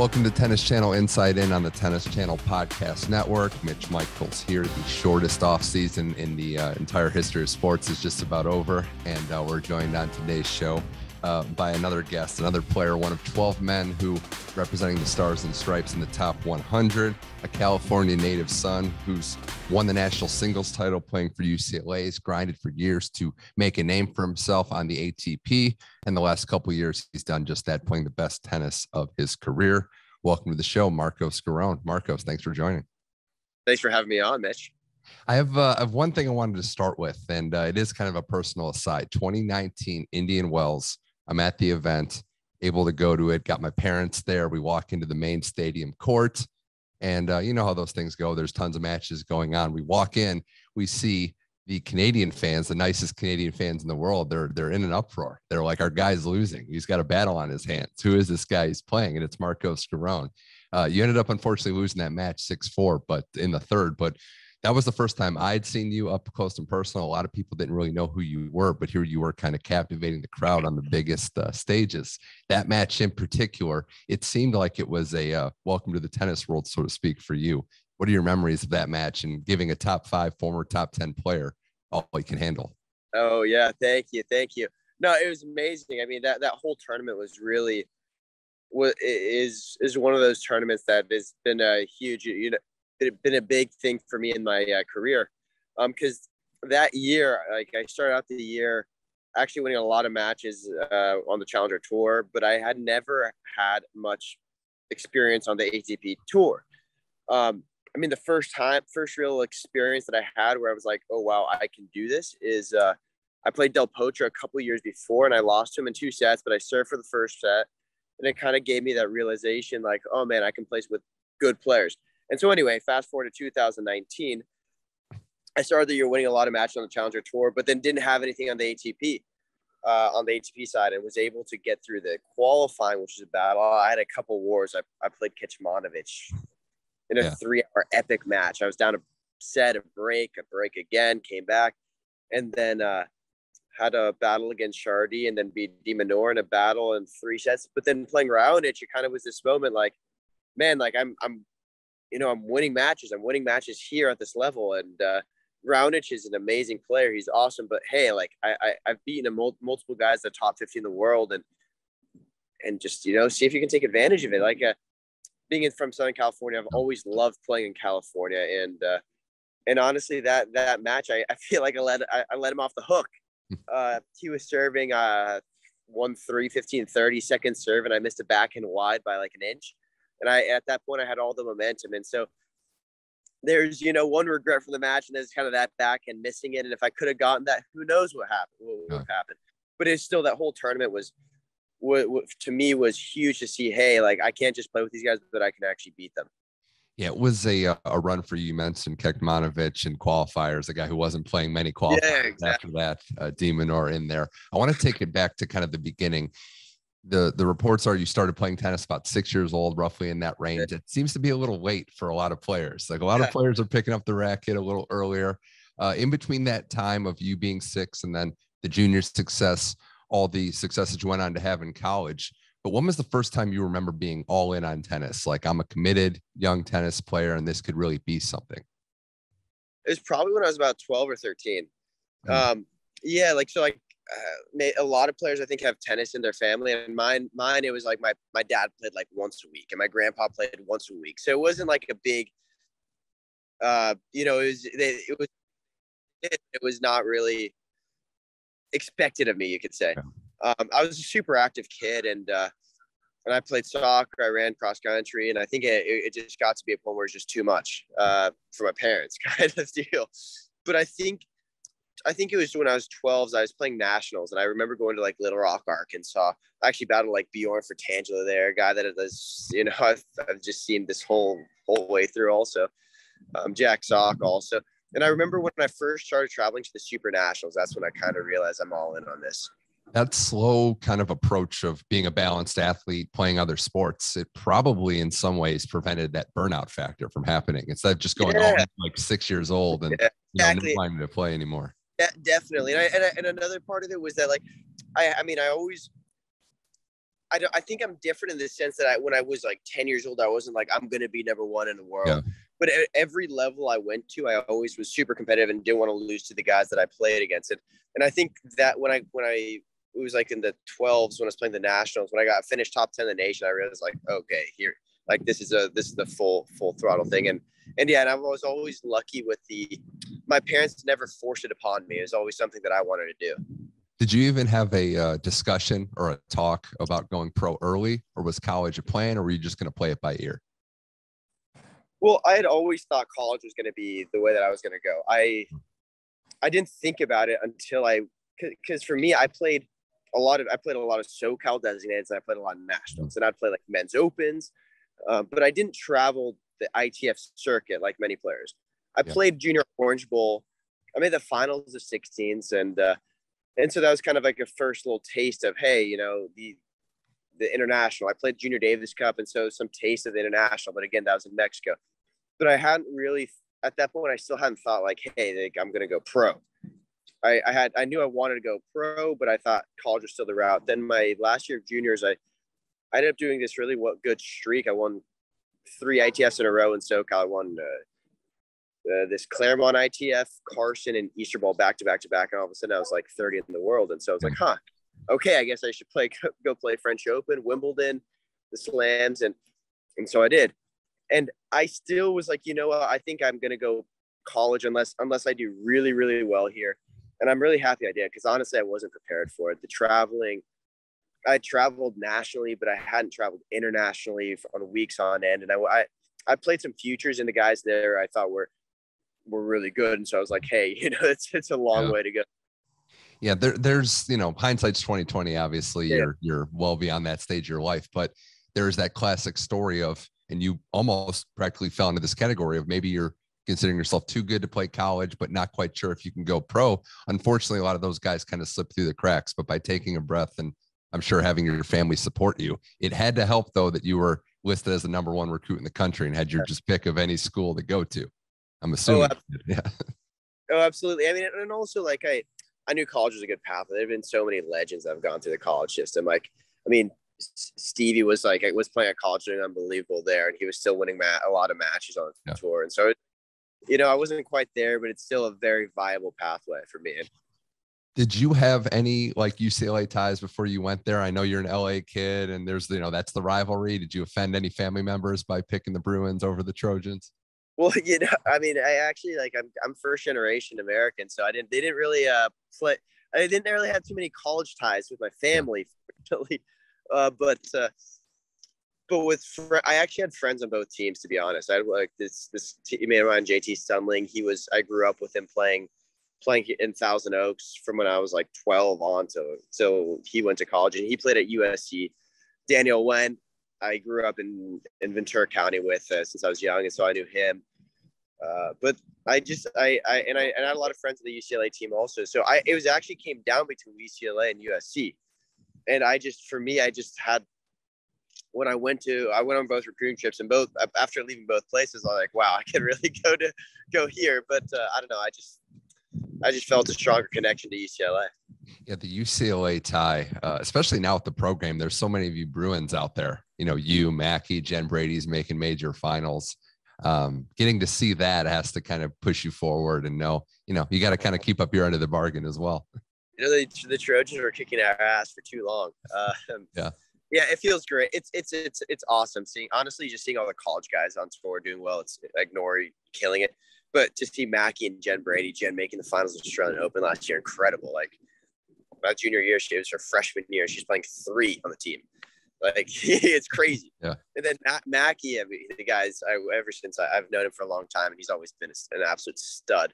Welcome to Tennis Channel Inside In on the Tennis Channel Podcast Network. Mitch Michals here. The shortest off season in the uh, entire history of sports is just about over, and uh, we're joined on today's show uh, by another guest, another player, one of 12 men who representing the Stars and Stripes in the top 100, a California native son who's won the national singles title playing for UCLA, has grinded for years to make a name for himself on the ATP. And the last couple years, he's done just that, playing the best tennis of his career. Welcome to the show, Marcos Giron. Marcos, thanks for joining. Thanks for having me on, Mitch. I have, uh, I have one thing I wanted to start with, and uh, it is kind of a personal aside. 2019 Indian Wells I'm at the event, able to go to it. Got my parents there. We walk into the main stadium court, and uh, you know how those things go. There's tons of matches going on. We walk in, we see the Canadian fans, the nicest Canadian fans in the world. They're they're in an uproar. They're like, our guy's losing. He's got a battle on his hands. Who is this guy he's playing? And it's Marcos Giron. Uh, you ended up unfortunately losing that match six four, but in the third. But that was the first time I'd seen you up close and personal. A lot of people didn't really know who you were, but here you were kind of captivating the crowd on the biggest uh, stages. That match in particular, it seemed like it was a uh, welcome to the tennis world, so to speak, for you. What are your memories of that match and giving a top five, former top 10 player all you can handle? Oh, yeah. Thank you. Thank you. No, it was amazing. I mean, that, that whole tournament was really, is, is one of those tournaments that has been a huge, you know, been a big thing for me in my uh, career. Um, because that year, like I started out the year actually winning a lot of matches uh, on the Challenger Tour, but I had never had much experience on the ATP Tour. Um, I mean, the first time, first real experience that I had where I was like, oh, wow, I can do this is uh, I played Del Potro a couple years before and I lost to him in two sets, but I served for the first set. And it kind of gave me that realization like, oh man, I can play with good players. And so anyway, fast forward to 2019, I started the year winning a lot of matches on the Challenger Tour, but then didn't have anything on the ATP. Uh, on the ATP side and was able to get through the qualifying, which is a battle. I had a couple wars. I, I played Kecmanovic in a yeah. three hour epic match. I was down a set, a break, a break again, came back, and then uh, had a battle against Chardy and then beat de Minaur in a battle in three sets. But then playing Raonic, it kind of was this moment like, man, like I'm I'm you know, I'm winning matches. I'm winning matches here at this level. And uh, Raonic is an amazing player. He's awesome. But hey, like I, I have beaten a mul- multiple guys the top 50 in the world, and and just you know see if you can take advantage of it. Like uh, being in, from Southern California, I've always loved playing in California, and uh, and honestly, that that match, I, I feel like I let I, I let him off the hook. Uh, he was serving uh, one three 15 30 second serve, and I missed a backhand wide by like an inch and I at that point I had all the momentum, and so there's you know one regret from the match, and there's kind of that back and missing it. And if I could have gotten that, who knows what happened? What would have happened? But it's still that whole tournament was, what, what to me was huge to see. Hey, like I can't just play with these guys, but I can actually beat them. Yeah, it was a uh, a run for you. you mentioned Kecmanovic and qualifiers, a guy who wasn't playing many qualifiers yeah, exactly. after that. Uh, de Minaur in there. I want to take it back to kind of the beginning the the reports are you started playing tennis about six years old, roughly in that range. It seems to be a little late for a lot of players. Like a lot yeah. of players are picking up the racket a little earlier. Uh, in between that time of you being six and then the junior success, all the successes you went on to have in college. But when was the first time you remember being all in on tennis? Like I'm a committed young tennis player, and this could really be something. It was probably when I was about 12 or 13. Mm. Um, yeah, like so, like a lot of players I think have tennis in their family, and mine, mine, it was like my my dad played like once a week, and my grandpa played once a week, so it wasn't like a big, uh, you know, it was it was it, it was not really expected of me, you could say. Um, I was a super active kid, and uh, and I played soccer, I ran cross country, and I think it, it just got to be a point where it's just too much uh, for my parents, kind of deal. But I think I think it was when I was 12. I was playing nationals, and I remember going to like Little Rock, Arkansas. I actually battled like Bjorn Fratangelo there, a guy that is, you know, I've, I've just seen this whole whole way through. Also, um, Jack Sock also, and I remember when I first started traveling to the Super Nationals. That's when I kind of realized I'm all in on this. That slow kind of approach of being a balanced athlete, playing other sports, it probably in some ways prevented that burnout factor from happening. Instead of just going yeah. all like six years old and yeah, exactly. you know, no time to play anymore. De- definitely. And, I, and, I, and another part of it was that like, I, I mean, I always, I don't, I think I'm different in the sense that I when I was like 10 years old, I wasn't like I'm gonna be number one in the world. Yeah. But at every level I went to, I always was super competitive and didn't want to lose to the guys that I played against. It and I think that when I when I it was like in the 12s when I was playing the nationals when I got finished top 10 in the nation, I realized like okay here like this is a this is the full full throttle thing and and yeah, and I was always lucky with the my parents never forced it upon me. It was always something that I wanted to do. Did you even have a uh, discussion or a talk about going pro early, or was college a plan, or were you just going to play it by ear? Well, I had always thought college was going to be the way that I was going to go. I I didn't think about it until I because for me, I played a lot of I played a lot of SoCal designated, and I played a lot of nationals, and I'd play like men's opens, uh, but I didn't travel the ITF circuit like many players. I yeah. played Junior Orange Bowl. I made the finals of 16s, and uh, and so that was kind of like a first little taste of hey you know the the international i played junior davis cup and so some taste of the international but again that was in mexico but i hadn't really at that point i still hadn't thought like hey like, i'm gonna go pro I, I had i knew i wanted to go pro but i thought college was still the route then my last year of juniors i I ended up doing this really good streak. I won three ITFs in a row in SoCal. I won uh, uh, this Claremont ITF, Carson, and Easter Bowl back to back to back, and all of a sudden I was like 30th in the world, and so I was like, huh, okay, I guess I should play go play French Open, Wimbledon, the Slams, and and so I did, and I still was like, you know what, I think I'm gonna go college unless unless I do really really well here, and I'm really happy I did because honestly I wasn't prepared for it. The traveling, I traveled nationally, but I hadn't traveled internationally on weeks on end, and I I, I played some futures, and the guys there I thought were were really good. And so I was like, hey, you know, it's it's a long yeah. way to go. Yeah, there, there's you know, hindsight's 2020. Obviously, yeah. you're you're well beyond that stage of your life, but there's that classic story of, and you almost practically fell into this category of maybe you're considering yourself too good to play college, but not quite sure if you can go pro. Unfortunately, a lot of those guys kind of slip through the cracks. But by taking a breath and I'm sure having your family support you, it had to help though that you were listed as the number one recruit in the country and had your just pick of any school to go to. I'm oh, assuming. Oh, yeah. Oh, absolutely. I mean, and also like I, I knew college was a good path. There have been so many legends that have gone through the college system. Like, I mean, Stevie was like, I was playing at college doing unbelievable there, and he was still winning ma- a lot of matches on the yeah. tour. And so, you know, I wasn't quite there, but it's still a very viable pathway for me. Did you have any like UCLA ties before you went there? I know you're an LA kid, and there's you know that's the rivalry. Did you offend any family members by picking the Bruins over the Trojans? Well, you know, I mean, I actually like I'm I'm first generation American, so I didn't they didn't really uh play. I didn't really have too many college ties with my family, fortunately. Uh, but uh, but with fr- I actually had friends on both teams. To be honest, I had like this this teammate of mine, JT Stunling. He was I grew up with him playing playing in Thousand Oaks from when I was like 12 on to so he went to college and he played at USC. Daniel Wen, I grew up in in Ventura County with uh, since I was young, and so I knew him. Uh, but I just I, I and I and I had a lot of friends on the UCLA team also. So I it was actually came down between UCLA and USC, and I just for me I just had when I went to I went on both recruiting trips and both after leaving both places I was like wow I can really go to go here. But uh, I don't know I just I just felt a stronger connection to UCLA. Yeah, the UCLA tie, uh, especially now with the program, there's so many of you Bruins out there. You know, you, Mackey, Jen Brady's making major finals um, getting to see that has to kind of push you forward and know, you know, you got to kind of keep up your end of the bargain as well. You know, the, the Trojans were kicking our ass for too long. Uh, yeah. Yeah, it feels great. It's it's it's it's awesome seeing honestly just seeing all the college guys on tour doing well. It's like Norrie killing it, but to see Mackey and Jen Brady, Jen making the finals of Australian Open last year, incredible. Like my junior year, she was her freshman year. She's playing three on the team. Like it's crazy. Yeah. And then Mackey, I mean, the guys, I, ever since I, have known him for a long time, and he's always been an absolute stud.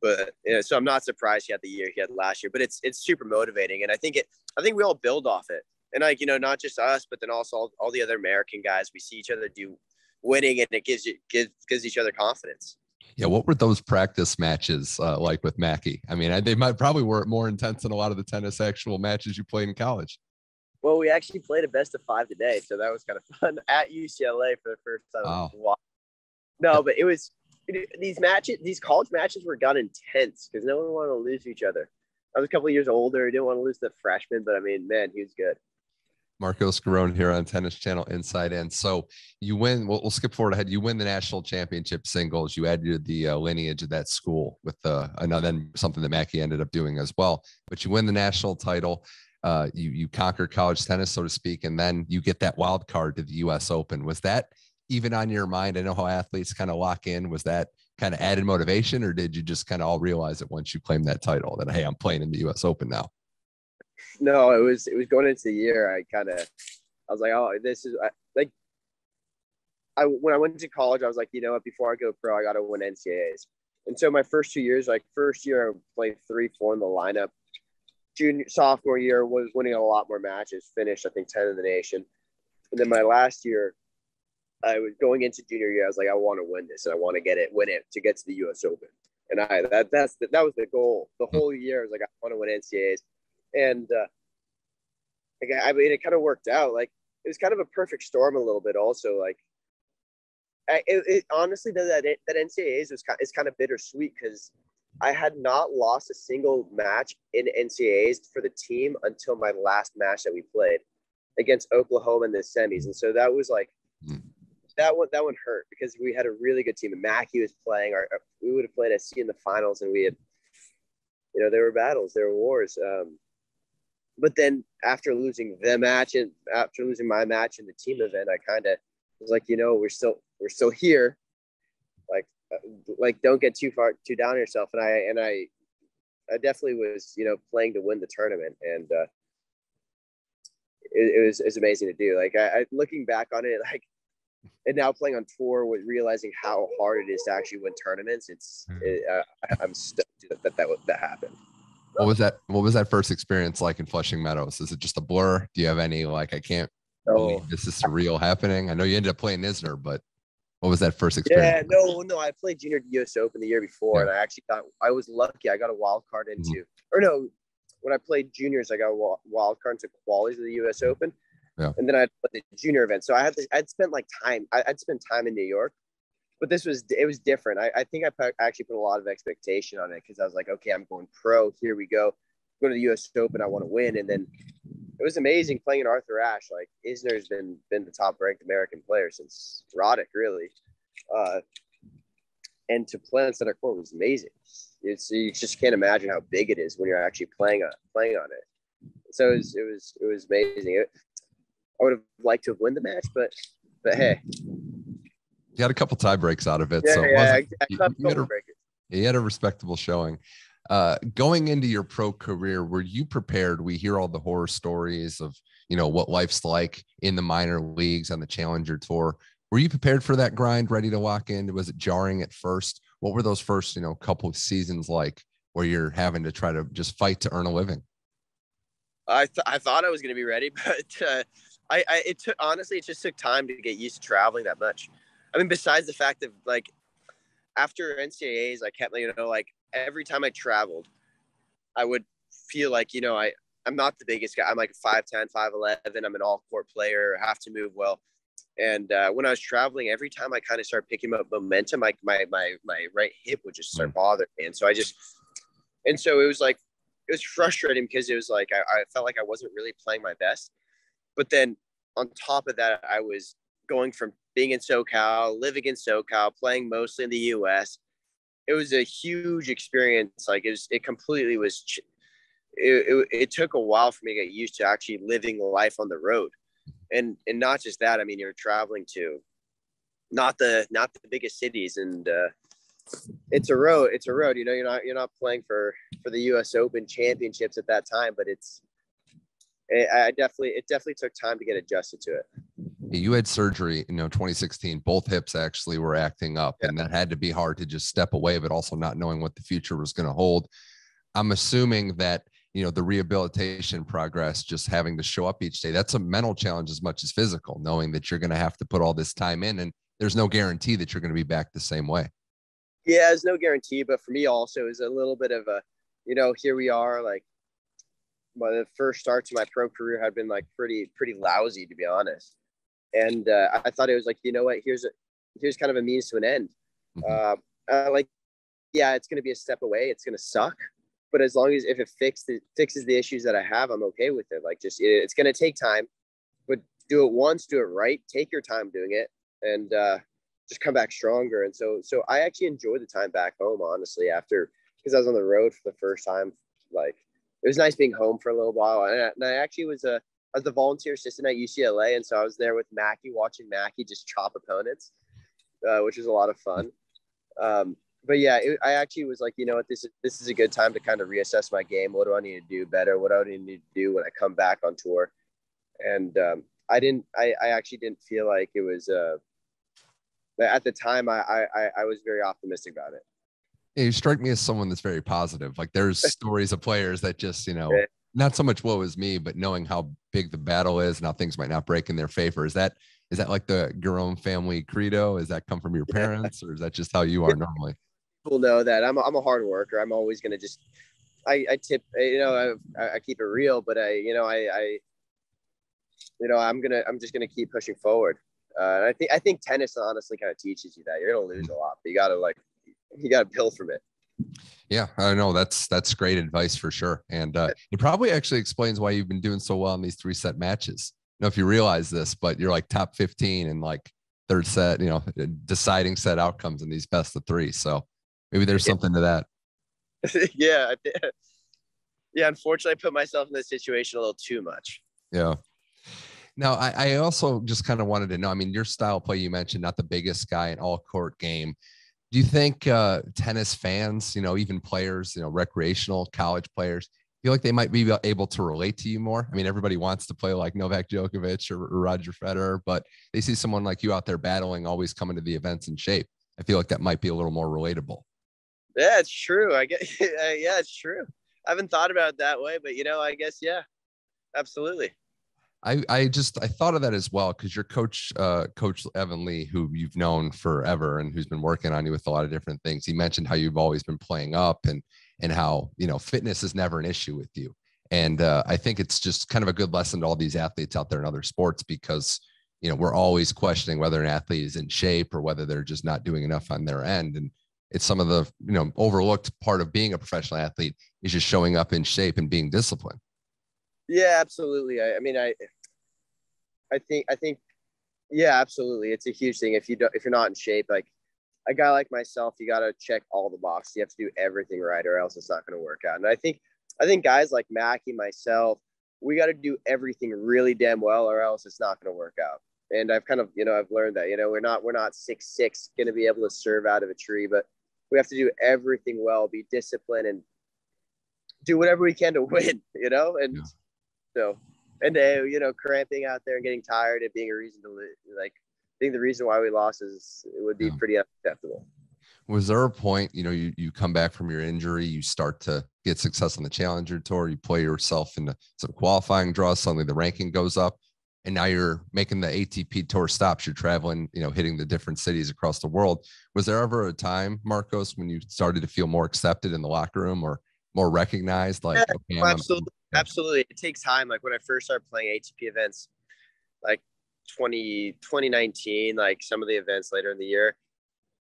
But you know, so I'm not surprised he had the year he had last year. But it's it's super motivating, and I think it. I think we all build off it, and like you know, not just us, but then also all, all the other American guys. We see each other do winning, and it gives you gives gives each other confidence. Yeah, what were those practice matches uh, like with Mackey? I mean, I, they might probably were more intense than a lot of the tennis actual matches you played in college. Well, we actually played a best of five today, so that was kind of fun at UCLA for the first time. Wow. No, but it was these matches, these college matches were got intense because no one wanted to lose each other. I was a couple years older, I didn't want to lose the freshman, but I mean, man, he was good. Marcos Giron here on Tennis Channel Inside In. So you win. We'll, we'll, skip forward ahead. You win the national championship singles. You added the uh, lineage of that school with uh, another something that Mackey ended up doing as well. But you win the national title. Uh, you you conquer college tennis, so to speak, and then you get that wild card to the U.S. Open. Was that even on your mind? I know how athletes kind of lock in. Was that kind of added motivation, or did you just kind of all realize it once you claimed that title that hey, I'm playing in the U.S. Open now? No, it was it was going into the year. I kind of I was like, oh, this is like I when I went to college, I was like, you know what? Before I go pro, I got to win NCAAs. And so my first two years, like first year, I played three, four in the lineup. Junior, sophomore year was winning a lot more matches. Finished, I think, ten in the nation. And then my last year, I was going into junior year. I was like, I want to win this, and I want to get it, win it to get to the U.S. Open. And I that that's the, that was the goal. The whole year I was like, I want to win NCAAs, and uh, like, I mean, it kind of worked out. Like it was kind of a perfect storm a little bit. Also, like I, it, it honestly that that, that NCAAs was kind, is kind of bittersweet because I had not lost a single match in NCAAs for the team until my last match that we played against Oklahoma in the semis, and so that was like. Mm that one that one hurt because we had a really good team and Mackie was playing. Our, we would have played SC in the finals, and we had, you know, there were battles, there were wars. Um, but then after losing the match and after losing my match in the team event, I kind of was like, you know, we're still we're still here. Like, uh, like don't get too far too down on yourself. And I and I, I definitely was, you know, playing to win the tournament, and uh, it, it was it was amazing to do. Like I, I looking back on it, like and now playing on tour with realizing how hard it is to actually win tournaments, it's hmm. it, uh, I'm stoked that that that, that happened. What was that? What was that first experience like in Flushing Meadows? Is it just a blur? Do you have any like I can't oh. believe this is real happening? I know you ended up playing Isner, but what was that first experience? Yeah, no, no, I played Junior US Open the year before, yeah. and I actually got I was lucky. I got a wild card into, mm-hmm. or no, when I played juniors, I got a wild card into qualies of the U.S. Open. Yeah. And then I had the junior event. So I had to, I'd spent like time, I, would spent time in New York, but this was, it was different. I, I think I actually put a lot of expectation on it because I was like, okay, I'm going pro. Here we go. Go to the US Open. I want to win. And then it was amazing playing in Arthur Ashe. Like Isner's been, been the top ranked American player since Roddick, really. Uh, and to play on center court was amazing. It's, you just can't imagine how big it is when you're actually playing on playing on it. So it was it was it was amazing. It, I would have liked to have won the match, but but hey, you had a couple tie breaks out of it. Yeah, so yeah, it you, you, had a, you had a respectable showing. Uh, going into your pro career, were you prepared? We hear all the horror stories of you know what life's like in the minor leagues on the Challenger Tour. Were you prepared for that grind, ready to walk in? Was it jarring at first? What were those first you know couple of seasons like, where you're having to try to just fight to earn a living? I th- I thought I was going to be ready, but uh, I, I it took honestly it just took time to get used to traveling that much. I mean, besides the fact of like after NCAAs, I kept you know like every time I traveled, I would feel like you know I I'm not the biggest guy. I'm like 5'10", 5'11". I'm an all court player. Have to move well. And uh, when I was traveling, every time I kind of started picking up momentum, like my my my right hip would just start mm. bothering me. And so I just and so it was like it was frustrating because it was like I, I felt like I wasn't really playing my best. But then on top of that, I was going from being in SoCal, living in SoCal, playing mostly in the US. It was a huge experience. Like it was, it completely was. It, it, it took a while for me to get used to actually living life on the road, and and not just that. I mean, you're traveling to not the not the biggest cities, and uh, it's a road. It's a road. You know, you're not you're not playing for for the U.S. Open championships at that time, but it's it, I definitely it definitely took time to get adjusted to it. You had surgery, you know, 2016. Both hips actually were acting up, yeah. and that had to be hard to just step away, but also not knowing what the future was going to hold. I'm assuming that you know the rehabilitation progress, just having to show up each day. That's a mental challenge as much as physical, knowing that you're going to have to put all this time in, and there's no guarantee that you're going to be back the same way. Yeah, there's no guarantee, but for me also is a little bit of a, you know, here we are, like my the first start to my pro career had been like pretty pretty lousy to be honest and uh, i thought it was like you know what? Here's a here's kind of a means to an end. Mm-hmm. uh, uh, like yeah it's going to be a step away. It's going to suck. But as long as if it fixes fixes the issues that i have i'm okay with it. Like just it, it's going to take time. But do it once, do it right, take your time doing it, and uh, just come back stronger. And so, so I actually enjoyed the time back home, honestly, after because I was on the road for the first time. Like it was nice being home for a little while, and I, and I actually was a I was the volunteer assistant at UCLA, and so I was there with Mackey, watching Mackey just chop opponents, uh, which was a lot of fun. Um, but yeah, it, I actually was like, you know what, this is this is a good time to kind of reassess my game. What do I need to do better? What do I need to do when I come back on tour? And um, I didn't. I, I actually didn't feel like it was. Uh, at the time, I, I I was very optimistic about it. Yeah, you strike me as someone that's very positive. Like there's stories of players that just you know not so much woe is me, but knowing how big the battle is and how things might not break in their favor. Is that is that like the Giron family credo? Is that come from your parents, or is that just how you are normally? People know that I'm a, I'm a hard worker. I'm always gonna just I, I tip you know I, I keep it real, but I you know I, I you know I'm gonna I'm just gonna keep pushing forward. Uh, and I think I think tennis honestly kind of teaches you that you're gonna lose a lot, but you gotta like you gotta build from it. Yeah, I know that's that's great advice for sure, and uh, it probably actually explains why you've been doing so well in these three set matches. I know if you realize this, but you're like top 15 and like third set, you know, deciding set outcomes in these best of three. So maybe there's something to that. yeah, yeah. Unfortunately, I put myself in this situation a little too much. Yeah. Now, I, I also just kind of wanted to know. I mean, your style play you mentioned, not the biggest guy in all court game do you think uh, tennis fans, you know, even players, you know, recreational college players, feel like they might be able to relate to you more? I mean, everybody wants to play like Novak Djokovic or, or Roger Federer, but they see someone like you out there battling, always coming to the events in shape. I feel like that might be a little more relatable. Yeah, it's true. I guess. yeah, it's true. I haven't thought about it that way, but you know, I guess yeah, absolutely. I, I just I thought of that as well because your coach, uh, Coach Evan Lee, who you've known forever and who's been working on you with a lot of different things. He mentioned how you've always been playing up and and how you know fitness is never an issue with you. And uh, I think it's just kind of a good lesson to all these athletes out there in other sports because you know we're always questioning whether an athlete is in shape or whether they're just not doing enough on their end. And it's some of the you know overlooked part of being a professional athlete is just showing up in shape and being disciplined. Yeah, absolutely. I, I mean, I, I think, I think, yeah, absolutely. It's a huge thing. If you don't, if you're not in shape, like a guy like myself, you got to check all the boxes. You have to do everything right, or else it's not going to work out. And I think, I think guys like Mackey, myself, we got to do everything really damn well, or else it's not going to work out. And I've kind of, you know, I've learned that, you know, we're not, we're not six six going to be able to serve out of a tree, but we have to do everything well, be disciplined, and do whatever we can to win. You know, and yeah. So, and uh, you know, cramping out there and getting tired and being a reason to like, I think the reason why we lost is it would be yeah. pretty unacceptable. Was there a point, you know, you, you come back from your injury, you start to get success on the Challenger Tour, you play yourself into some qualifying draws, suddenly the ranking goes up, and now you're making the ATP Tour stops. You're traveling, you know, hitting the different cities across the world. Was there ever a time, Marcos, when you started to feel more accepted in the locker room or more recognized? Like, yeah, okay, absolutely. Absolutely. It takes time. Like when I first started playing ATP events, like 20, 2019, like some of the events later in the year,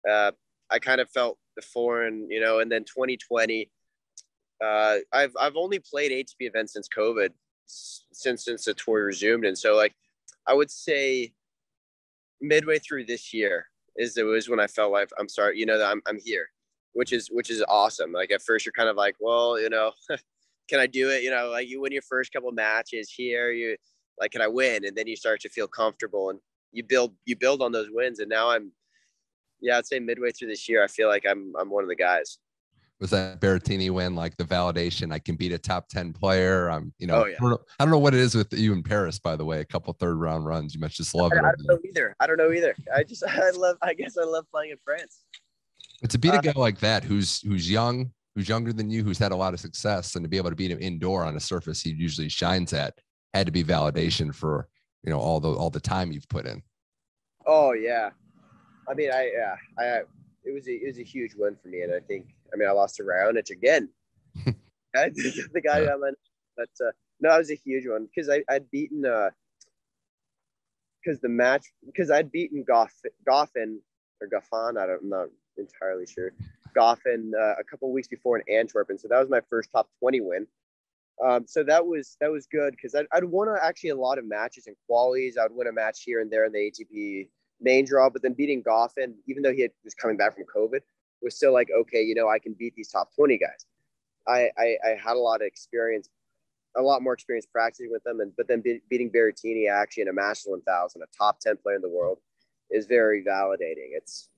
uh, I kind of felt the foreign, you know, and then 2020, uh, I've, I've only played ATP events since COVID, since, since the tour resumed. And so like, I would say midway through this year is it was when I felt like I'm sorry, you know, that I'm, I'm here, which is, which is awesome. Like at first you're kind of like, well, you know, can I do it? You know, like you win your first couple matches here, you like, can I win? And then you start to feel comfortable and you build, you build on those wins. And now I'm, yeah, I'd say midway through this year, I feel like I'm, I'm one of the guys. Was that Berrettini win like the validation? I can beat a top 10 player. I'm, you know, oh, yeah. I, don't know I don't know what it is with you in Paris, by the way, a couple third round runs. You must just love I, it. I don't know either. I don't know either. I just, I love, I guess I love playing in France. But to beat a uh, guy like that, who's, who's young, who's younger than you, who's had a lot of success, and to be able to beat him indoor on a surface he usually shines at had to be validation for you know all the all the time you've put in. Oh yeah, I mean I yeah I it was a it was a huge win for me, and I think I mean I lost to Raonic again. I, the guy yeah. I'm but uh, no, it was a huge one because I I'd beaten uh because the match because I'd beaten Goff Goffin or Goffin I don't I'm not entirely sure Goffin uh, a couple weeks before in Antwerp, and so that was my first top 20 win. Um, so that was that was good because I'd, I'd won actually a lot of matches and qualities. I'd win a match here and there in the ATP main draw, but then beating Goffin, even though he had, was coming back from COVID, was still like, okay, you know, I can beat these top 20 guys. I, I, I had a lot of experience, a lot more experience practicing with them. And, but then be, beating Berrettini actually in a Masters 1000, a top 10 player in the world is very validating. It's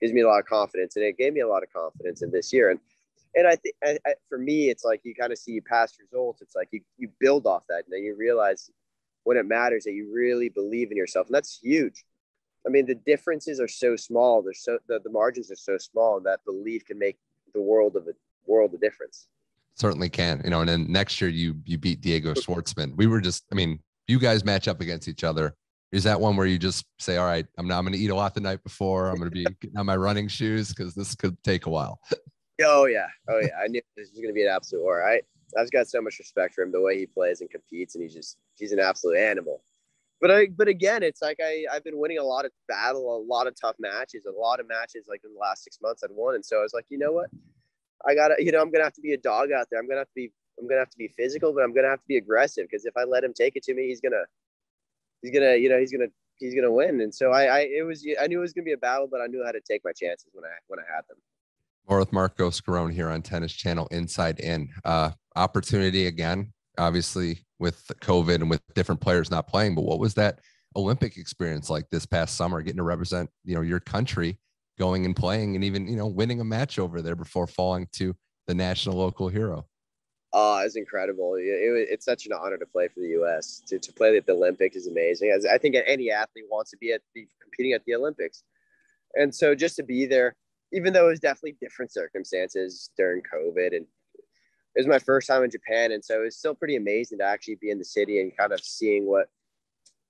gives me a lot of confidence and it gave me a lot of confidence in this year. And, and I think for me, it's like you kind of see past results. It's like you, you build off that and then you realize when it matters that you really believe in yourself. And that's huge. I mean, the differences are so small. There's so the, the margins are so small that belief can make the world of a world of difference. Certainly can. You know, and then next year you you beat Diego Schwartzman. We were just, I mean, you guys match up against each other. Is that one where you just say, "All right, I'm not. I'm going to eat a lot the night before. I'm going to be getting on my running shoes because this could take a while." Oh yeah, oh yeah. I knew this was going to be an absolute war. I I've got so much respect for him, the way he plays and competes, and he's just he's an absolute animal but I but again, it's like I I've been winning a lot of battle, a lot of tough matches, a lot of matches like in the last six months I'd won, and so I was like, you know what, I gotta you know I'm gonna have to be a dog out there. I'm gonna have to be I'm gonna have to be physical, but I'm gonna have to be aggressive because if I let him take it to me, he's gonna he's gonna you know he's gonna he's gonna win. And so I I it was I knew it was gonna be a battle, but I knew how to take my chances when I when I had them. More with Marcos Giron here on Tennis Channel Inside In. Uh, opportunity again obviously with COVID and with different players not playing. But what was that Olympic experience like this past summer, getting to represent you know your country, going and playing, and even you know winning a match over there before falling to the national local hero? Oh, it's incredible. It, it, it's such an honor to play for the U.S. To, to play at the Olympics is amazing. As I think any athlete wants to be at be competing at the Olympics, and so just to be there, even though it was definitely different circumstances during COVID and it was my first time in Japan, and so it was still pretty amazing to actually be in the city and kind of seeing what,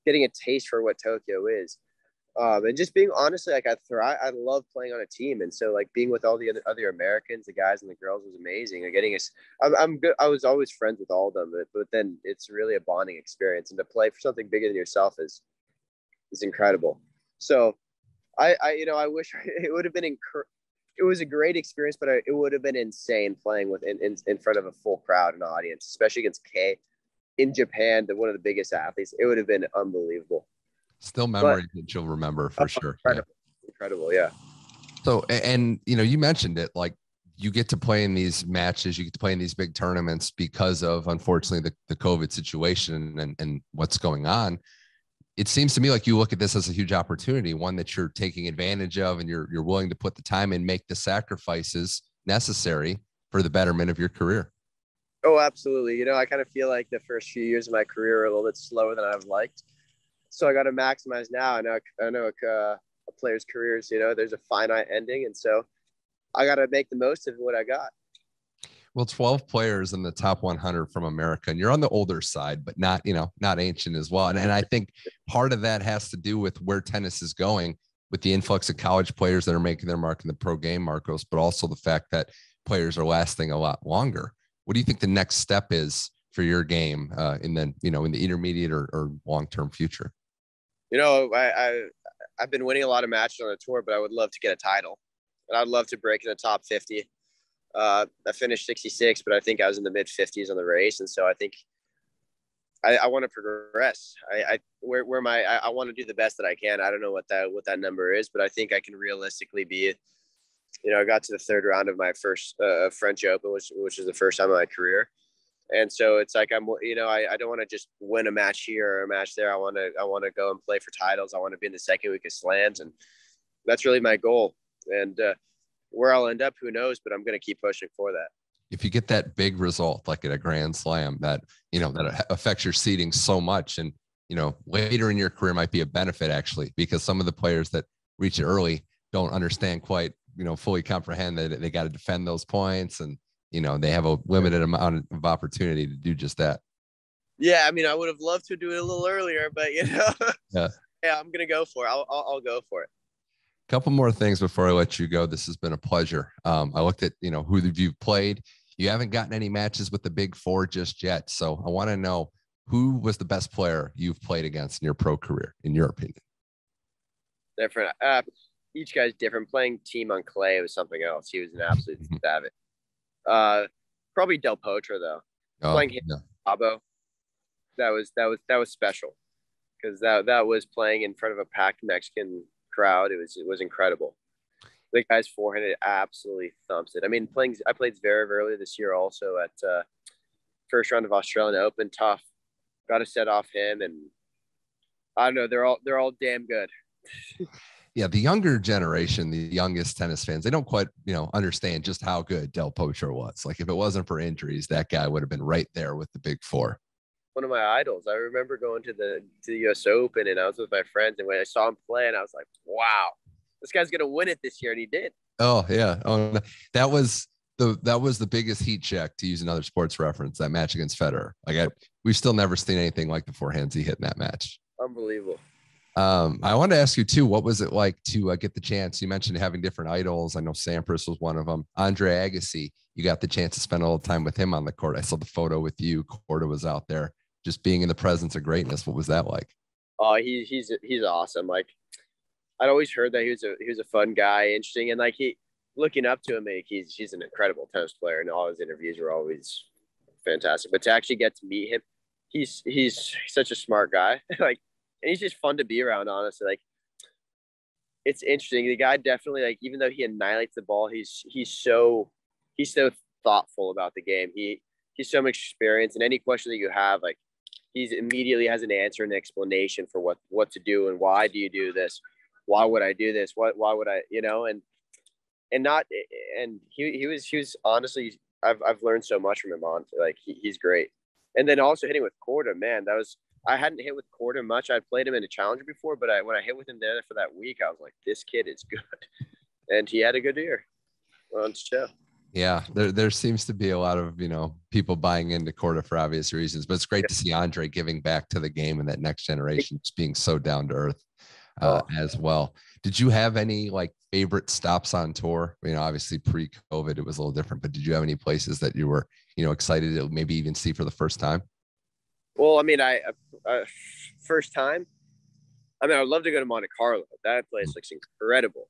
getting a taste for what Tokyo is, um, and just being honestly like I thrive. I love playing on a team, and so like being with all the other, other Americans, the guys and the girls was amazing. And getting us, I'm, I'm good. I was always friends with all of them, but, but then it's really a bonding experience, and to play for something bigger than yourself is is incredible. So I, I, you know, I wish it would have been incredible it was a great experience, but it would have been insane playing with in, in, in front of a full crowd and audience, especially against Kei in Japan, the one of the biggest athletes. It would have been unbelievable. Still memory but, that you'll remember oh, for oh, sure. Incredible. Yeah. incredible, yeah. So and you know, you mentioned it like you get to play in these matches, you get to play in these big tournaments because of unfortunately the, the COVID situation and, and what's going on it seems to me like you look at this as a huge opportunity, one that you're taking advantage of, and you're you're willing to put the time and make the sacrifices necessary for the betterment of your career. Oh, absolutely. You know, I kind of feel like the first few years of my career are a little bit slower than I've liked, so I got to maximize now. I know I know uh, a player's careers, you know, there's a finite ending, and so I got to make the most of what I got. Well, 12 players in the top 100 from America, and you're on the older side, but not, you know, not ancient as well. And, and I think part of that has to do with where tennis is going with the influx of college players that are making their mark in the pro game, Marcos, but also the fact that players are lasting a lot longer. What do you think the next step is for your game uh, in the, you know, in the intermediate or, or long-term future? You know, I, I, I've been winning a lot of matches on the tour, but I would love to get a title and I'd love to break in the top 50 uh, I finished 66, but I think I was in the mid 50s on the race, and so I think I, I want to progress. I, I where where my I, I want to do the best that I can. I don't know what that what that number is, but I think I can realistically be. You know, I got to the third round of my first uh, French Open, which which is the first time in my career, and so it's like I'm you know I, I don't want to just win a match here or a match there. I want to I want to go and play for titles. I want to be in the second week of slams, and that's really my goal. And uh, where I'll end up, who knows? But I'm going to keep pushing for that. If you get that big result, like at a Grand Slam, that you know that affects your seating so much, and you know later in your career might be a benefit actually, because some of the players that reach it early don't understand quite, you know, fully comprehend that they got to defend those points, and you know they have a limited amount of opportunity to do just that. Yeah, I mean, I would have loved to do it a little earlier, but you know, yeah, yeah, I'm gonna go for it. I'll, I'll, I'll go for it a couple more things before I let you go. This has been a pleasure. Um, I looked at, you know, who you've played. You haven't gotten any matches with the big four just yet. So I want to know who was the best player you've played against in your pro career, in your opinion? Different. Uh, each guy's different. Playing Thiem on clay was something else. He was an absolute savage. Uh, probably Del Potro though. oh, playing yeah. Cabo. That was that was that was special because that that was playing in front of a packed Mexican crowd. It was it was incredible. The guy's forehand absolutely thumps it. I mean, playing I played very early this year also at uh, first round of Australian Open. Tough, got to set off him, and I don't know. They're all they're all damn good. yeah, the younger generation, the youngest tennis fans, they don't quite, you know, understand just how good Del Potro was. Like if it wasn't for injuries, that guy would have been right there with the big four. One of my idols. I remember going to the to the US Open and I was with my friends and when I saw him play and I was like, wow, this guy's gonna win it this year, and he did. Oh yeah. Oh that was the that was the biggest heat check to use another sports reference, that match against Federer. Like I, we've still never seen anything like the forehands he hit in that match. Unbelievable. Um, I want to ask you too, what was it like to uh, get the chance? You mentioned having different idols. I know Sampras was one of them. Andre Agassi, you got the chance to spend a little time with him on the court. I saw the photo with you. Korda was out there, just being in the presence of greatness. What was that like? Oh, he, he's he's awesome. Like I'd always heard that he was a he was a fun guy, interesting, and like he looking up to him, like he's he's an incredible tennis player, and all his interviews were always fantastic. But to actually get to meet him, he's he's such a smart guy. like and he's just fun to be around. Honestly, like it's interesting. The guy definitely like even though he annihilates the ball, he's he's so he's so thoughtful about the game. He he's so much experience, and any question that you have, like he's immediately has an answer and explanation for what what to do and why do you do this why would i do this what why would i you know and and not and he, he was he was honestly i've, I've learned so much from him on like he, he's great and then also hitting with Korda, man that was I hadn't hit with Korda much. I'd played him in a challenger before, but I, when I hit with him there for that week, I was like, this kid is good. And he had a good year on show. Yeah, there, there seems to be a lot of, you know, people buying into Korda for obvious reasons, but it's great yeah. to see Andre giving back to the game and that next generation just being so down to earth uh, oh. as well. Did you have any like favorite stops on tour? You know, obviously pre COVID, it was a little different, but did you have any places that you were, you know, excited to maybe even see for the first time? Well, I mean, I uh, first time. I mean, I would love to go to Monte Carlo. That place looks incredible.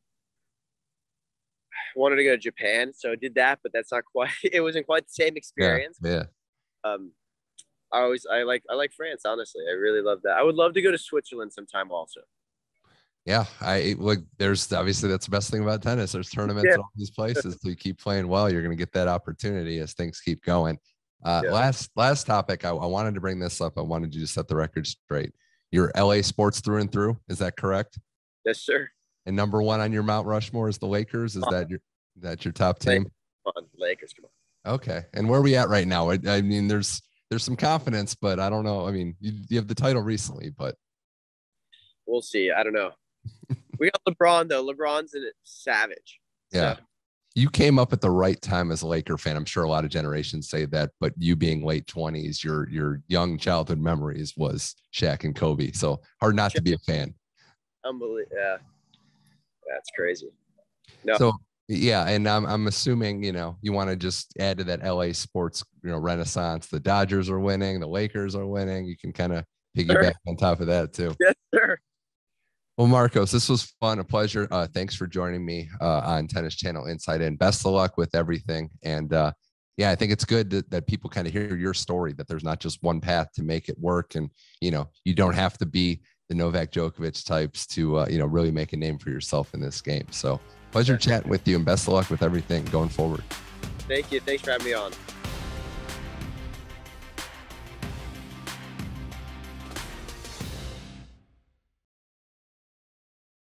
I wanted to go to Japan, so I did that, but that's not quite. It wasn't quite the same experience. Yeah. yeah. Um, I always I like I like France. Honestly, I really love that. I would love to go to Switzerland sometime also. Yeah, I look. There's obviously that's the best thing about tennis. There's tournaments yeah. all these places. So you keep playing well, you're going to get that opportunity as things keep going. Uh, yeah. Last last topic, I, I, wanted to bring this up. I wanted you to set the record straight. You're LA sports through and through. Is that correct? Yes, sir. And number one on your Mount Rushmore is the Lakers. Is that your that your top team? Come on, Lakers. Come on. Okay. And where are we at right now? I, I mean, there's there's some confidence, but I don't know. I mean, you, you have the title recently, but we'll see. I don't know. we got LeBron though. LeBron's a savage. Yeah. So you came up at the right time as a Laker fan. I'm sure a lot of generations say that, but you being late 20s, your your young childhood memories was Shaq and Kobe. So hard not to be a fan. Unbelievable. Yeah. That's crazy. No. So yeah, and I'm I'm assuming, you know, you want to just add to that LA sports, you know, renaissance. The Dodgers are winning, the Lakers are winning. You can kind of piggyback sure. on top of that too. Sir. Well, Marcos, this was fun, a pleasure. Uh, thanks for joining me uh, on Tennis Channel Inside In. Best of luck with everything. And uh, yeah, I think it's good that, that people kind of hear your story, that there's not just one path to make it work. And, you know, you don't have to be the Novak Djokovic types to, uh, you know, really make a name for yourself in this game. So pleasure chatting with you and best of luck with everything going forward. Thank you. Thanks for having me on.